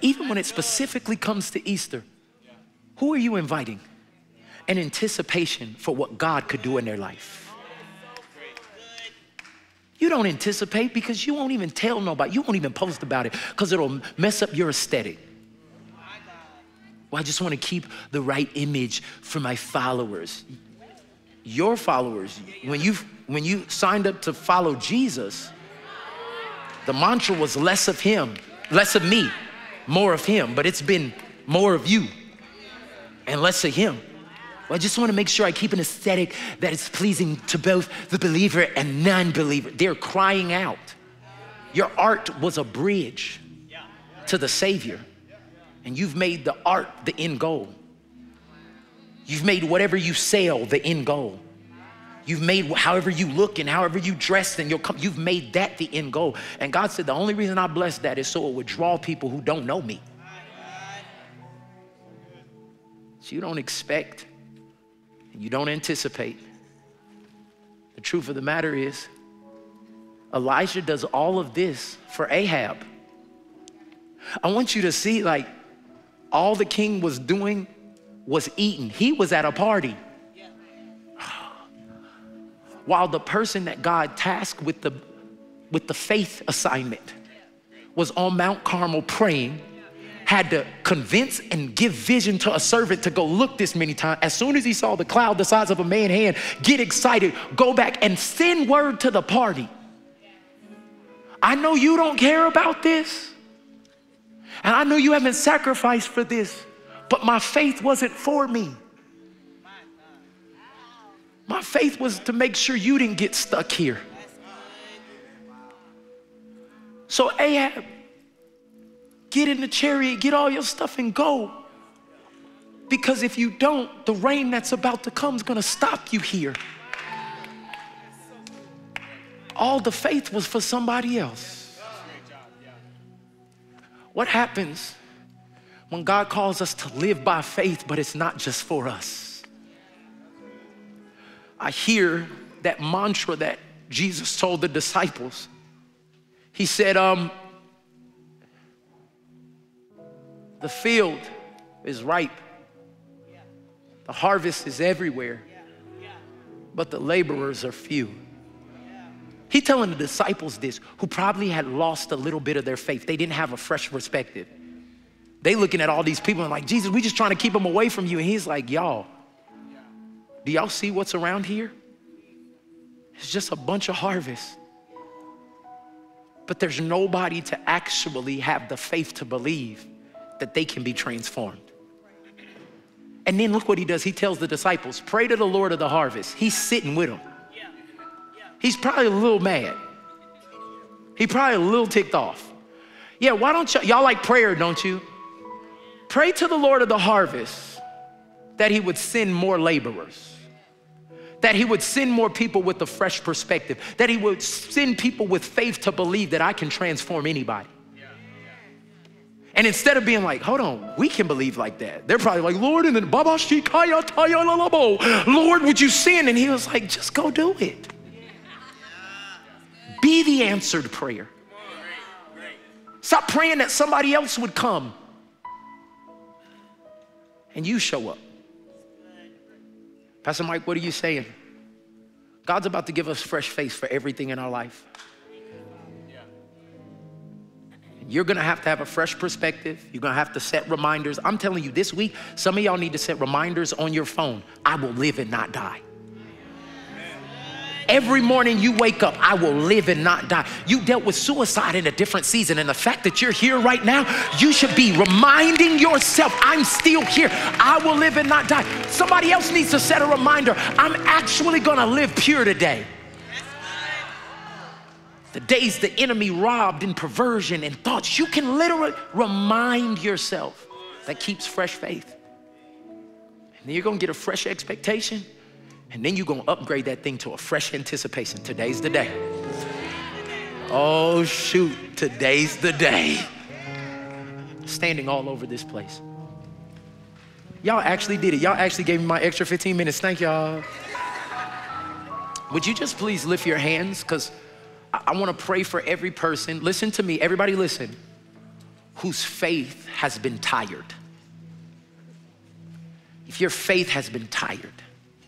Even when it specifically comes to Easter, who are you inviting? An anticipation for what God could do in their life. You don't anticipate because you won't even tell nobody. You won't even post about it because it'll mess up your aesthetic. Well, I just want to keep the right image for my followers. Your followers, when you when you signed up to follow Jesus, the mantra was less of him, less of me, more of him, but it's been more of you and less of him. Well, I just want to make sure I keep an aesthetic that is pleasing to both the believer and non believer. They're crying out. Your art was a bridge to the Savior, and you've made the art the end goal. You've made whatever you sell the end goal. You've made however you look and however you dress and you'll come, you've made that the end goal. And God said, the only reason I blessed that is so it would draw people who don't know me. So you don't expect and you don't anticipate. The truth of the matter is, Elijah does all of this for Ahab. I want you to see, like, all the king was doing was eating. He was at a party. While the person that God tasked with the, with the faith assignment was on Mount Carmel praying, had to convince and give vision to a servant to go look this many times. As soon as he saw the cloud the size of a man's hand, get excited, go back and send word to the party. I know you don't care about this. And I know you haven't sacrificed for this, but my faith wasn't for me. My faith was to make sure you didn't get stuck here. So, Ahab, get in the chariot, get all your stuff, and go. Because if you don't, the rain that's about to come is going to stop you here. All the faith was for somebody else. What happens when God calls us to live by faith, but it's not just for us? I hear that mantra that Jesus told the disciples. He said, um, the field is ripe, the harvest is everywhere, but the laborers are few. He telling the disciples this who probably had lost a little bit of their faith. They didn't have a fresh perspective. They looking at all these people and like, Jesus, we just trying to keep them away from you. And he's like, y'all, do y'all see what's around here? It's just a bunch of harvest. but there's nobody to actually have the faith to believe that they can be transformed. And then look what he does. He tells the disciples, Pray to the Lord of the harvest. He's sitting with them. He's probably a little mad. He probably a little ticked off. Yeah, why don't y'all, y'all like prayer, don't you? Pray to the Lord of the harvest that he would send more laborers that he would send more people with a fresh perspective, that he would send people with faith to believe that I can transform anybody. And instead of being like, hold on, we can believe like that. They're probably like, Lord, and then Baba Shikaya Taya Lalabo. Lord, would you send? And he was like, just go do it. Be the answered prayer. Stop praying that somebody else would come and you show up. Pastor Mike, what are you saying? God's about to give us fresh face for everything in our life. You're gonna have to have a fresh perspective. You're gonna have to set reminders. I'm telling you, this week, some of y'all need to set reminders on your phone. I will live and not die. Every morning you wake up, I will live and not die. You dealt with suicide in a different season, and the fact that you're here right now, you should be reminding yourself, I'm still here. I will live and not die. Somebody else needs to set a reminder, I'm actually gonna live pure today. The days the enemy robbed in perversion and thoughts, you can literally remind yourself that keeps fresh faith. And you're gonna get a fresh expectation and then you're gonna upgrade that thing to a fresh anticipation. Today's the day. Oh, shoot, today's the day. Standing all over this place. Y'all actually did it. Y'all actually gave me my extra 15 minutes. Thank y'all. Would you just please lift your hands? Because I, I wanna pray for every person. Listen to me, everybody listen, whose faith has been tired. If your faith has been tired,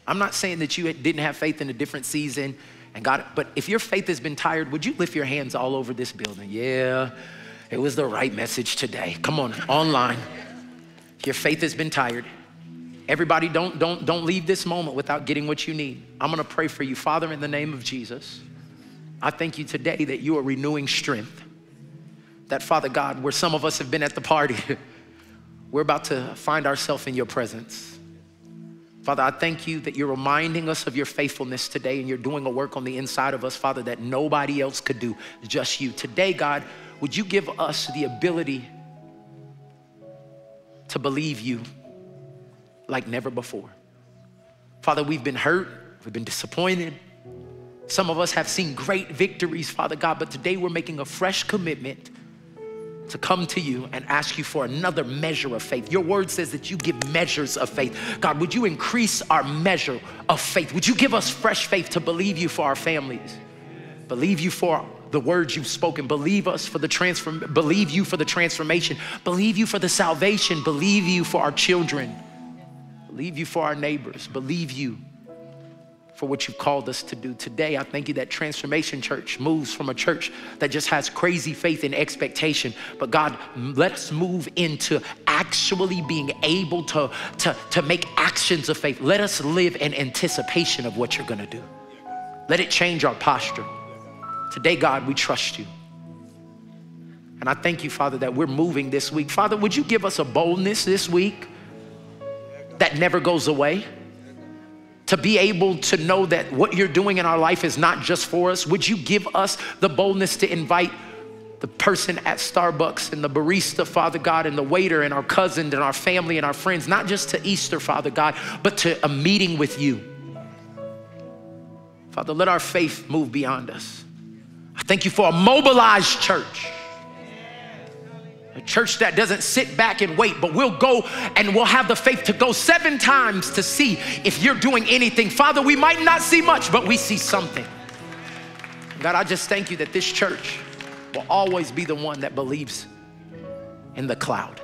I'm not saying that you didn't have faith in a different season and God, but if your faith has been tired, would you lift your hands all over this building? Yeah, it was the right message today. Come on, online. Your faith has been tired. Everybody, don't, don't, don't leave this moment without getting what you need. I'm gonna pray for you. Father, in the name of Jesus, I thank you today that you are renewing strength. That, Father God, where some of us have been at the party, we're about to find ourselves in your presence. Father, I thank you that you're reminding us of your faithfulness today and you're doing a work on the inside of us, Father, that nobody else could do, just you. Today, God, would you give us the ability to believe you like never before? Father, we've been hurt, we've been disappointed. Some of us have seen great victories, Father God, but today we're making a fresh commitment to come to you and ask you for another measure of faith. Your word says that you give measures of faith. God, would you increase our measure of faith? Would you give us fresh faith to believe you for our families? Believe you for the words you've spoken. Believe us for the transform, believe you for the transformation. Believe you for the salvation. Believe you for our children. Believe you for our neighbors. Believe you for what you've called us to do today. I thank you that Transformation Church moves from a church that just has crazy faith and expectation. But God, let's move into actually being able to, to, to make actions of faith. Let us live in anticipation of what you're gonna do. Let it change our posture. Today, God, we trust you. And I thank you, Father, that we're moving this week. Father, would you give us a boldness this week that never goes away? To be able to know that what you're doing in our life is not just for us? Would you give us the boldness to invite the person at Starbucks and the barista, Father God, and the waiter and our cousin and our family and our friends, not just to Easter, Father God, but to a meeting with you? Father, let our faith move beyond us. I thank you for a mobilized church a church that doesn't sit back and wait, but we'll go and we'll have the faith to go seven times to see if you're doing anything. Father, we might not see much, but we see something. God, I just thank you that this church will always be the one that believes in the cloud.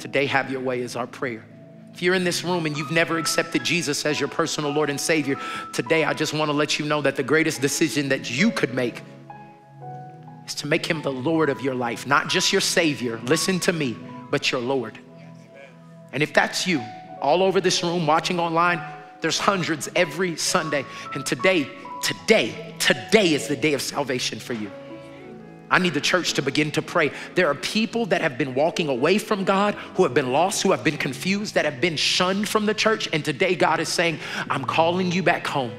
Today, have your way is our prayer. If you're in this room and you've never accepted Jesus as your personal Lord and Savior, today I just want to let you know that the greatest decision that you could make is to make him the Lord of your life, not just your Savior, listen to me, but your Lord. And if that's you, all over this room, watching online, there's hundreds every Sunday. And today, today, today is the day of salvation for you. I need the church to begin to pray. There are people that have been walking away from God, who have been lost, who have been confused, that have been shunned from the church. And today, God is saying, I'm calling you back home.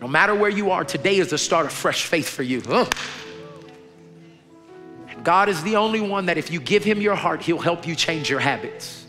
No matter where you are, today is the start of fresh faith for you. Ugh. God is the only one that if you give him your heart, he'll help you change your habits.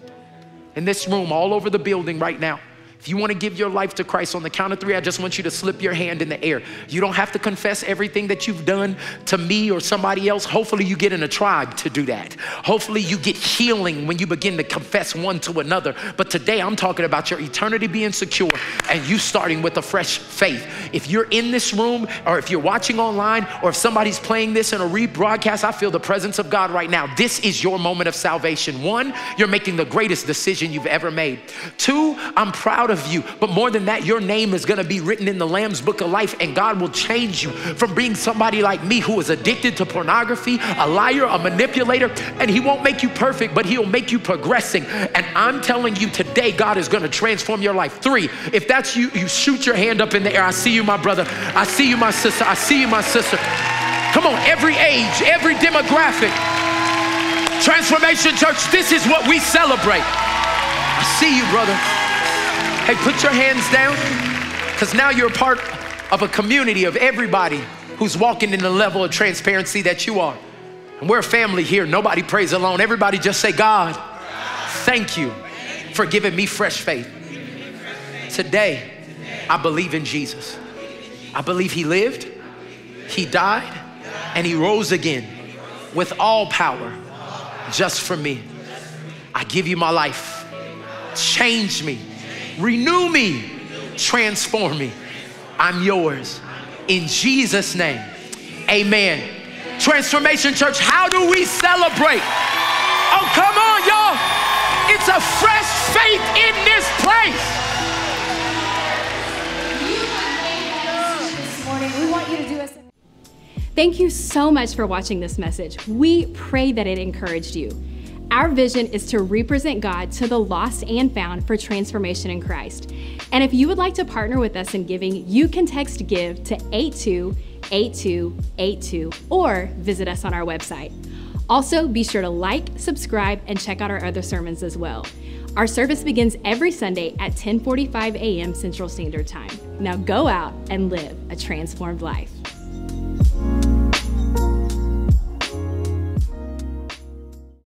In this room, all over the building right now, if you want to give your life to Christ on the count of three, I just want you to slip your hand in the air. You don't have to confess everything that you've done to me or somebody else. Hopefully, you get in a tribe to do that. Hopefully, you get healing when you begin to confess one to another. But today, I'm talking about your eternity being secure and you starting with a fresh faith. If you're in this room or if you're watching online or if somebody's playing this in a rebroadcast, I feel the presence of God right now. This is your moment of salvation. One, you're making the greatest decision you've ever made. Two, I'm proud of you. But more than that, your name is going to be written in the Lamb's book of life, and God will change you from being somebody like me who is addicted to pornography, a liar, a manipulator, and He won't make you perfect, but He'll make you progressing. And I'm telling you today, God is going to transform your life. Three, if that's you, you shoot your hand up in the air. I see you, my brother. I see you, my sister. I see you, my sister. Come on, every age, every demographic. Transformation Church, this is what we celebrate. I see you, brother. Hey, put your hands down because now you're a part of a community of everybody who's walking in the level of transparency that you are. And we're a family here. Nobody prays alone. Everybody just say, God, thank you for giving me fresh faith. Today, I believe in Jesus. I believe He lived, He died, and He rose again with all power just for me. I give you my life. Change me renew me, transform me. I'm yours. In Jesus' name, amen. Transformation Church, how do we celebrate? Oh, come on, y'all. It's a fresh faith in this place. Thank you so much for watching this message. We pray that it encouraged you. Our vision is to represent God to the lost and found for transformation in Christ. And if you would like to partner with us in giving, you can text GIVE to 828282 or visit us on our website. Also, be sure to like, subscribe, and check out our other sermons as well. Our service begins every Sunday at 10:45 a.m. Central Standard Time. Now go out and live a transformed life.